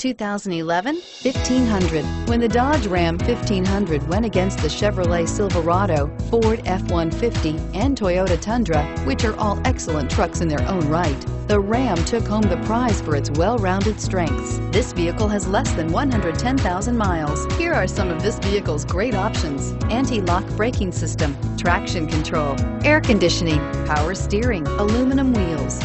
2011 1500. When the Dodge Ram 1500 went against the Chevrolet Silverado, Ford F-150, and Toyota Tundra, which are all excellent trucks in their own right, the Ram took home the prize for its well-rounded strengths. This vehicle has less than 110,000 miles. Here are some of this vehicle's great options. Anti-lock braking system, traction control, air conditioning, power steering, aluminum wheels,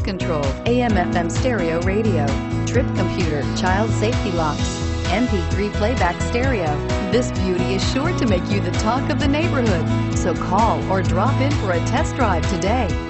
cruise control, AM FM stereo radio, trip computer, child safety locks, MP3 playback stereo. This beauty is sure to make you the talk of the neighborhood. So call or drop in for a test drive today.